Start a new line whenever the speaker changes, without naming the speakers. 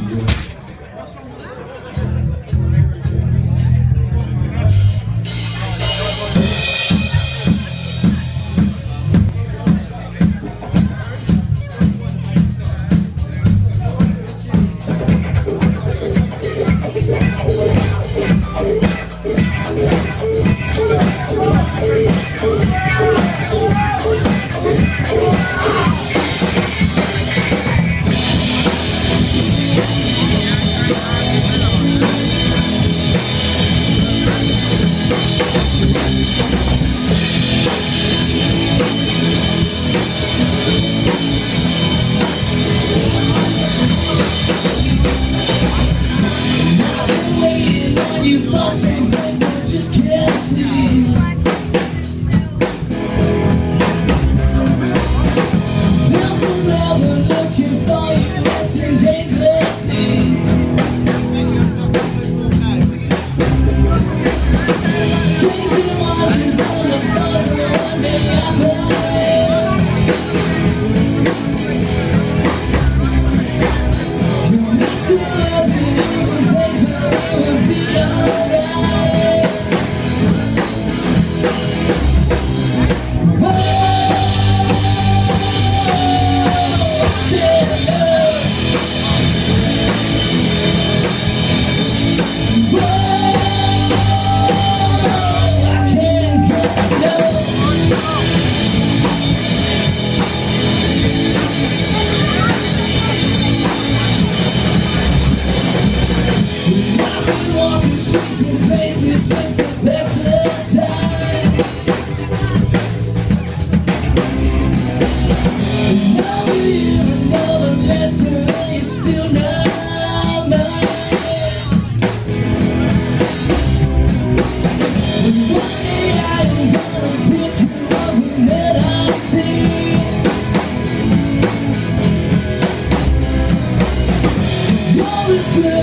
Enjoy. você. always play.